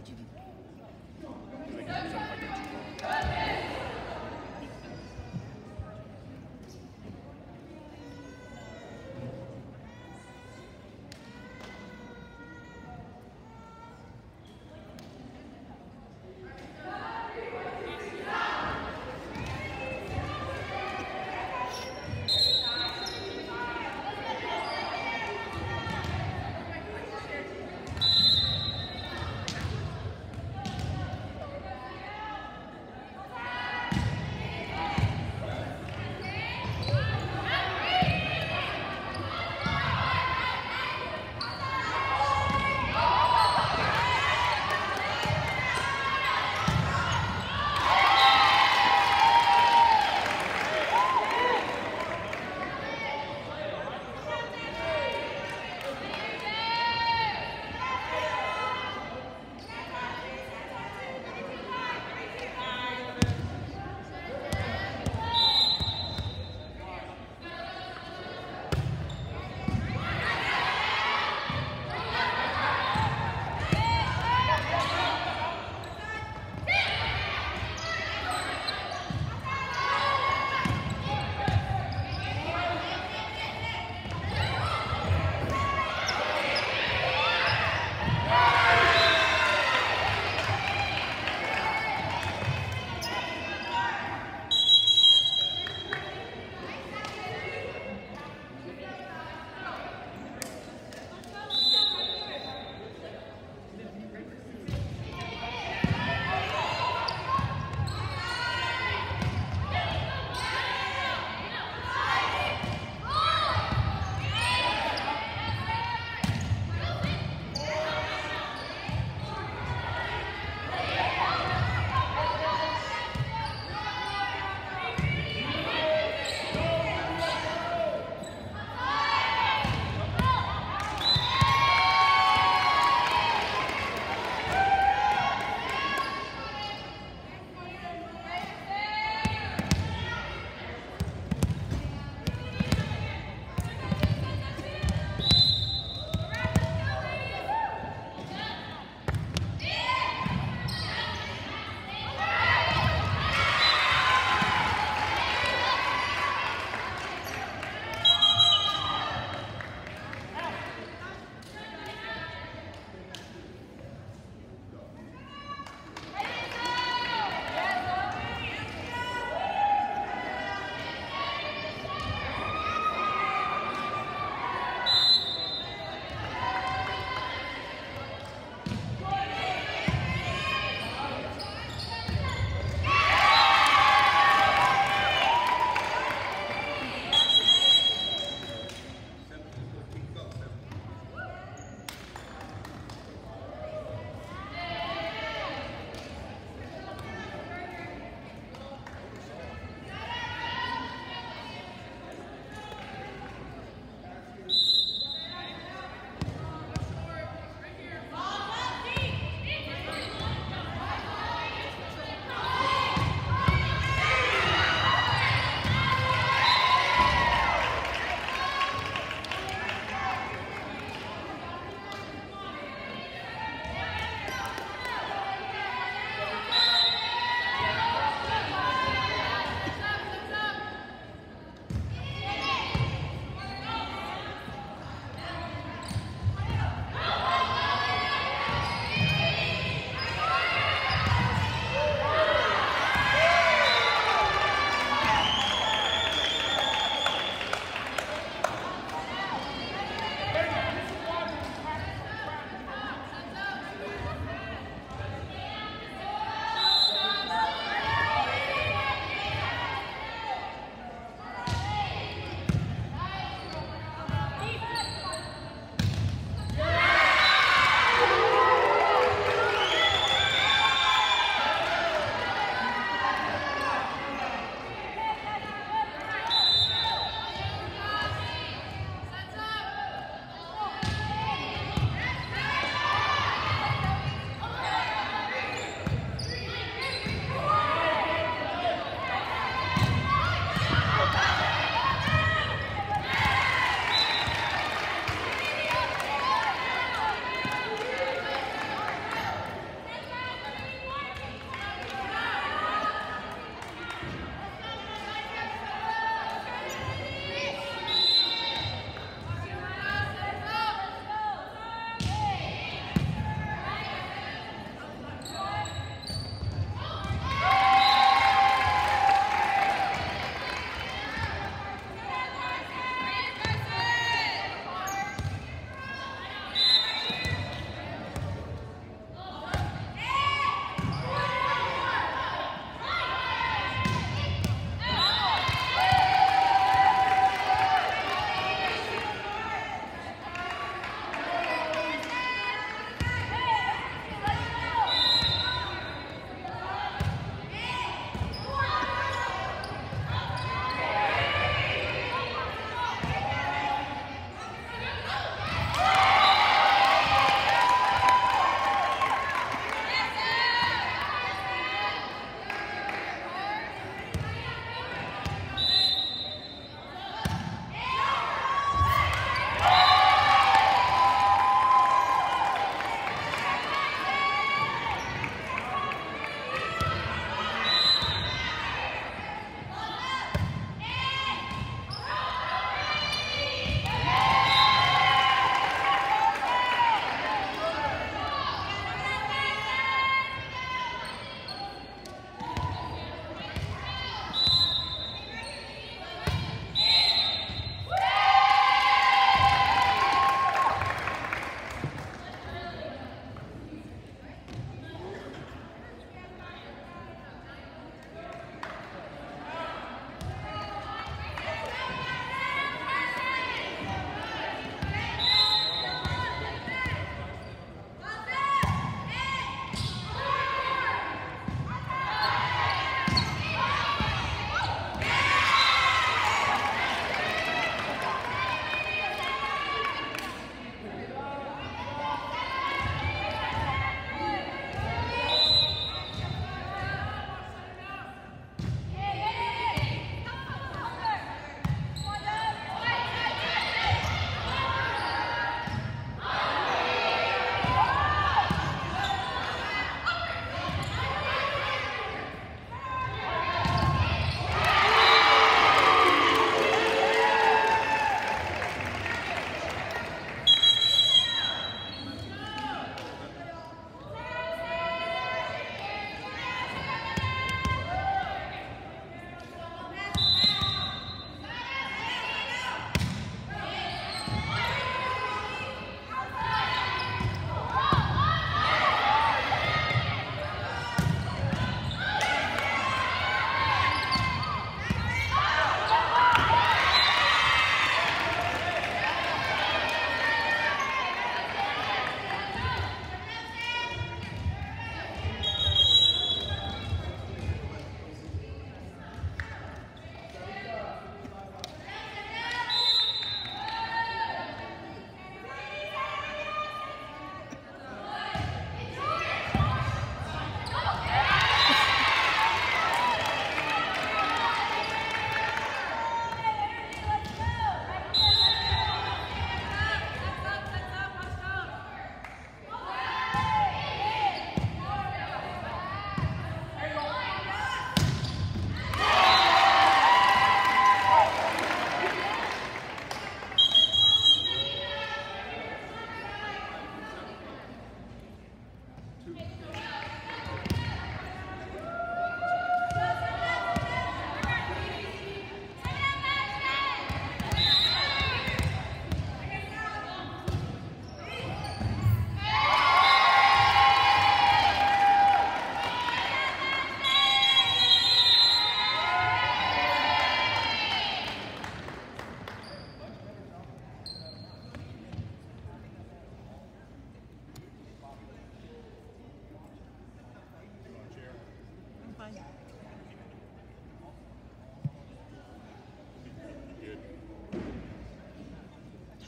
get you to.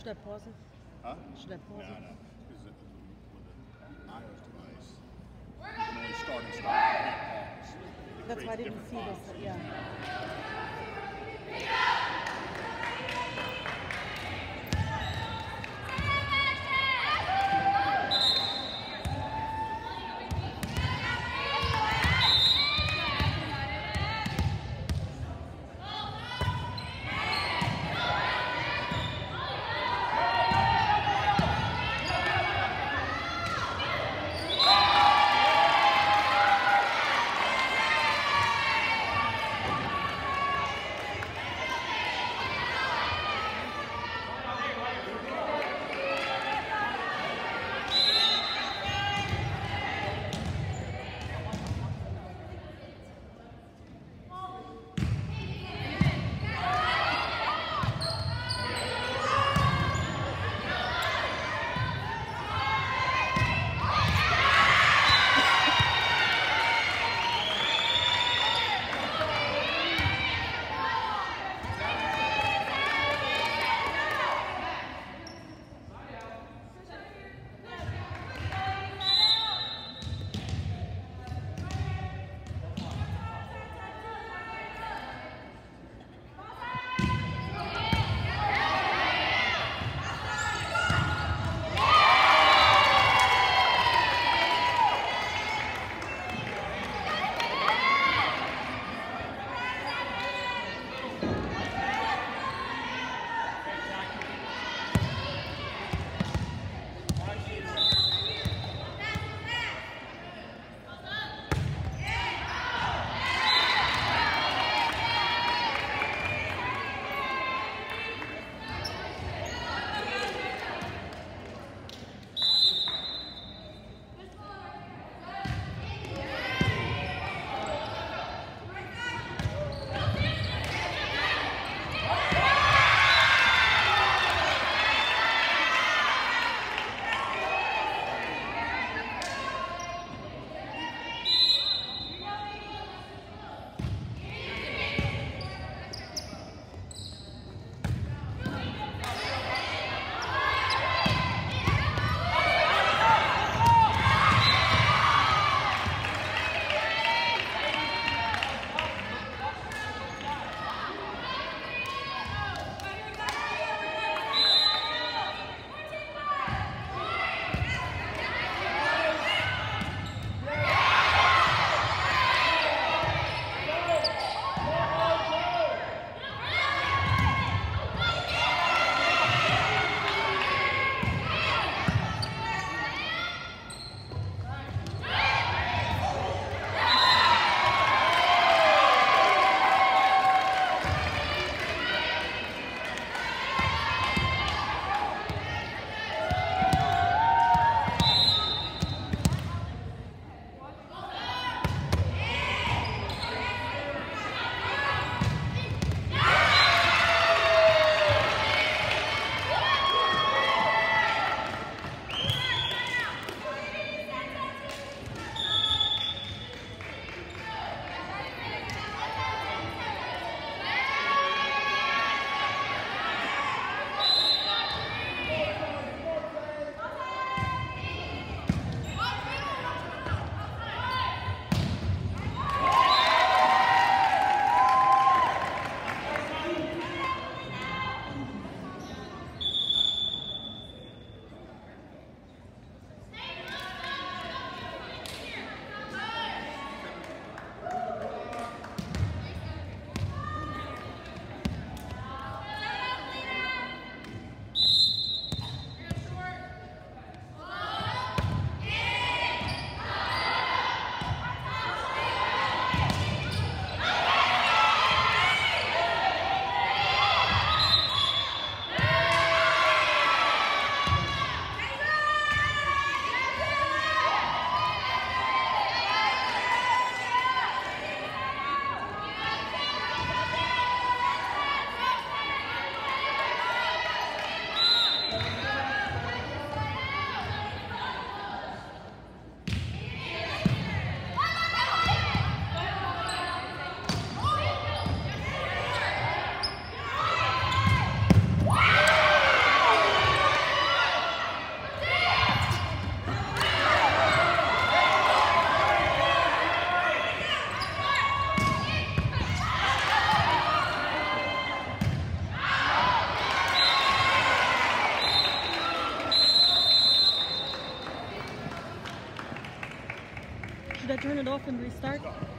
Should I pause it? Huh? Should I No, pause it? no. Because with the iOS device, you can only start and stop. You can't pause. It That's why I didn't see this. Yeah. Should